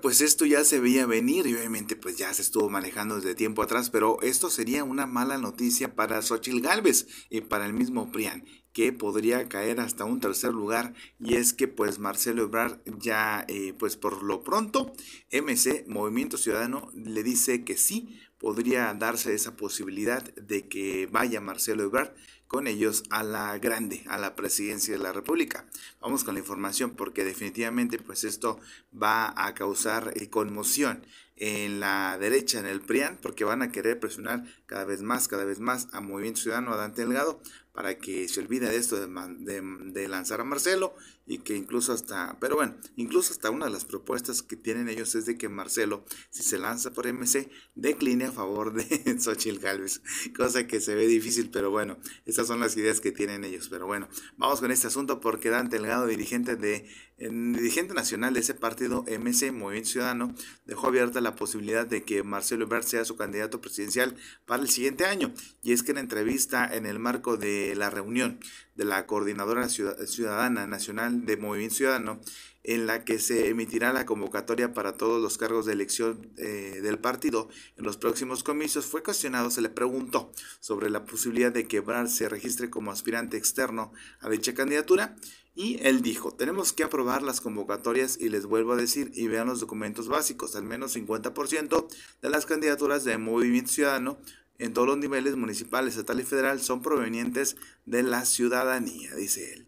Pues esto ya se veía venir y obviamente pues ya se estuvo manejando desde tiempo atrás, pero esto sería una mala noticia para Xochitl Galvez y para el mismo Prián que podría caer hasta un tercer lugar. Y es que pues Marcelo Ebrard ya eh, pues por lo pronto MC Movimiento Ciudadano le dice que sí podría darse esa posibilidad de que vaya Marcelo Ebrard con ellos a la grande, a la presidencia de la República. Vamos con la información porque definitivamente pues esto va a causar eh, conmoción en la derecha, en el PRIAN, porque van a querer presionar cada vez más, cada vez más a Movimiento Ciudadano, a Dante Delgado, para que se olvide de esto de, lanzar a Marcelo y que incluso hasta, pero bueno, incluso hasta una de las propuestas que tienen ellos es de que Marcelo, si se lanza por MC, decline a favor de Xochitl Galvez, cosa que se ve difícil, pero bueno, esas son las ideas que tienen ellos. Pero bueno, vamos con este asunto porque Dante Delgado, dirigente de dirigente nacional de ese partido MC Movimiento Ciudadano, dejó abierta la posibilidad de que Marcelo Ebrard sea su candidato presidencial para el siguiente año. Y es que en entrevista en el marco de la reunión de la Coordinadora Ciudadana Nacional de Movimiento Ciudadano, en la que se emitirá la convocatoria para todos los cargos de elección eh, del partido en los próximos comicios, fue cuestionado, se le preguntó sobre la posibilidad de que se registre como aspirante externo a dicha candidatura y él dijo, tenemos que aprobar las convocatorias y les vuelvo a decir y vean los documentos básicos, al menos 50% de las candidaturas de Movimiento Ciudadano en todos los niveles municipal, estatal y federal son provenientes de la ciudadanía, dice él.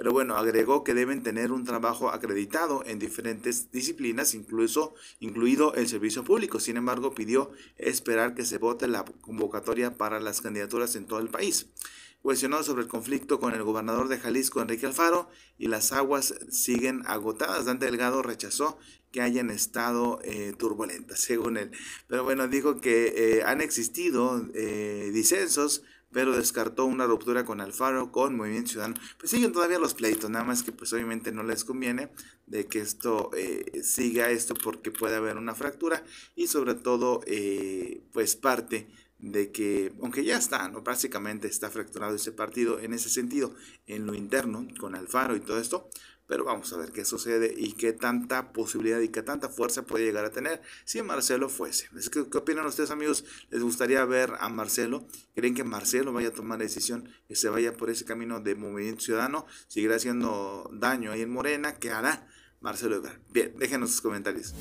Pero bueno, agregó que deben tener un trabajo acreditado en diferentes disciplinas, incluso incluido el servicio público. Sin embargo, pidió esperar que se vote la convocatoria para las candidaturas en todo el país cuestionado sobre el conflicto con el gobernador de Jalisco, Enrique Alfaro, y las aguas siguen agotadas. Dante Delgado rechazó que hayan estado eh, turbulentas, según él. Pero bueno, dijo que eh, han existido eh, disensos, pero descartó una ruptura con Alfaro, con Movimiento Ciudadano. Pues siguen todavía los pleitos, nada más que pues obviamente no les conviene de que esto siga esto porque puede haber una fractura y sobre todo pues parte de que, aunque ya está, ¿no? Básicamente está fracturado ese partido en ese sentido, en lo interno, con Alfaro y todo esto, pero vamos a ver qué sucede y qué tanta posibilidad y qué tanta fuerza puede llegar a tener si Marcelo fuese. ¿Qué, opinan ustedes, amigos? ¿Les gustaría ver a Marcelo? ¿Creen que Marcelo vaya a tomar la decisión que se vaya por ese camino de movimiento ciudadano? ¿Seguirá haciendo daño ahí en Morena? ¿Qué hará Marcelo? Bien, déjenos sus comentarios.